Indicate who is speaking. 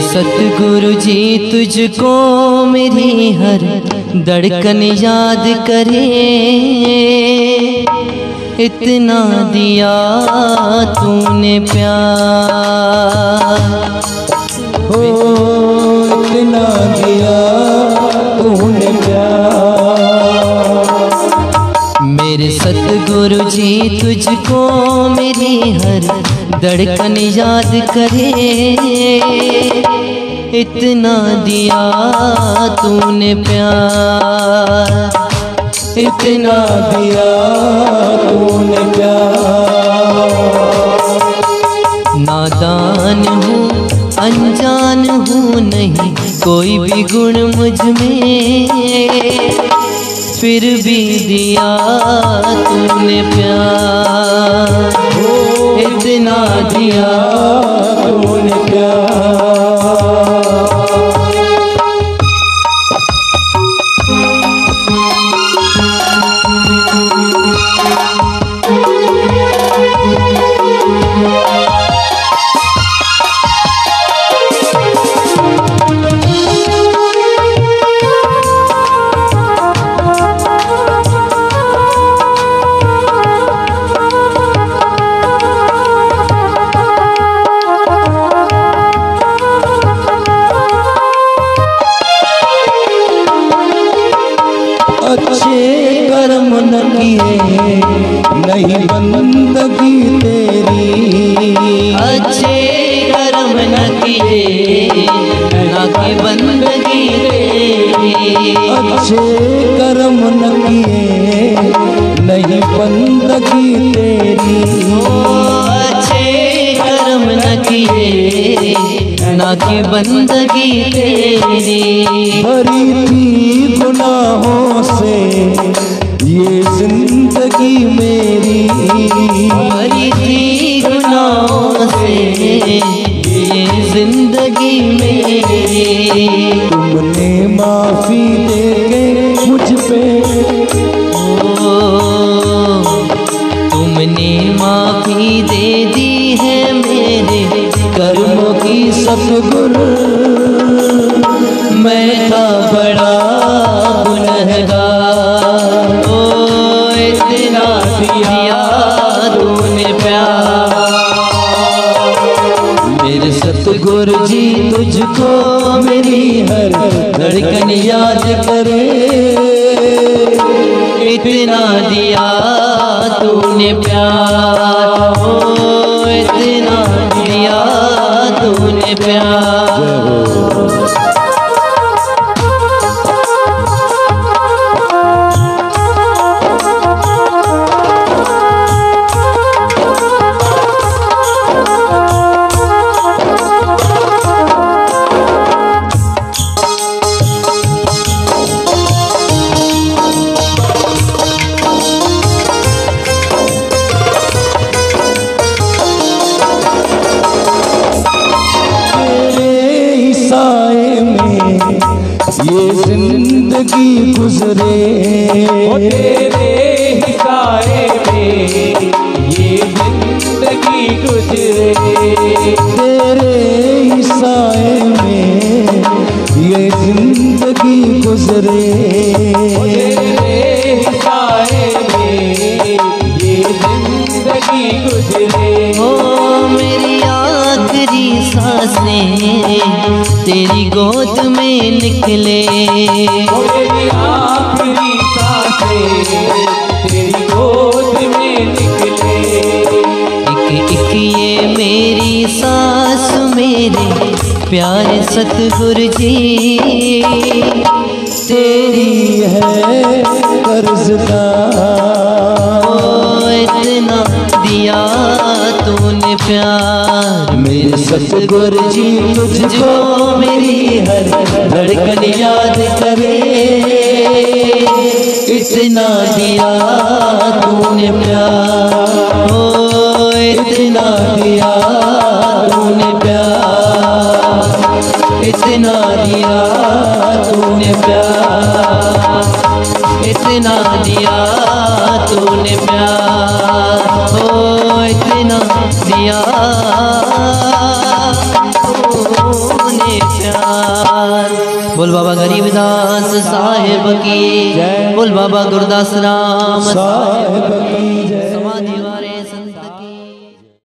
Speaker 1: सतगुरु जी तुझको मेरी हर धड़कन याद करे। इतना दिया तूने प्यार।
Speaker 2: हो।
Speaker 1: धड़कन याद करे इतना दिया तूने प्यार।
Speaker 2: इतना दिया तूने प्यार।
Speaker 1: नादान हूँ अनजान हूँ नहीं कोई भी गुण मुझमें। फिर भी दिया तूने प्यार। इतना दिया
Speaker 2: बंदगी तेरी।
Speaker 1: अच्छे कर्म न किए ना कि बंदगी तेरी।
Speaker 2: अच्छे कर्म न किए नहीं बंदगी तेरी।
Speaker 1: अच्छे कर्म न किए ना कि बंदगी तेरी।
Speaker 2: भरी थी गुनाहों से ये ज़िंदगी मेरी।
Speaker 1: भरी थी गुनाहों से ये ज़िंदगी मेरी।
Speaker 2: तुमने माफ़ी दे के मुझ पे।
Speaker 1: ओ, तुमने माफ़ी दे दी है मेरे कर्मों की
Speaker 2: सतगुरु
Speaker 1: मैं था बड़ा गुनहगार। दिया तूने प्यार। मेरे सतगुरु जी, तुझको मेरी हर धड़कन याद करे। इतना दिया तूने प्यार। ओ, इतना दिया तूने प्यार।
Speaker 2: साए में ये ज़िंदगी गुजरे।
Speaker 3: तेरे हिसाए में ये ज़िंदगी गुजरे।
Speaker 1: साँसें तेरी गोद में निकले।
Speaker 3: तेरी गोद में निकले।
Speaker 1: एक एक ये मेरी सांस मेरे प्यारे सतगुरु जी।
Speaker 2: तेरी है कर्जदार
Speaker 1: सतगुरु जी, तुझको मेरी हर धड़कन याद करे। इतना दिया तूने प्यार। ओ, इतना दिया तूने प्यार। इतना दिया तूने प्यार। इतना दिया तूने प्यार। ओ, इतना दिया दरबार बोल बाबा गरीबदास साहेब की। बोल बाबा गुरदास राम
Speaker 2: साहेब की जय।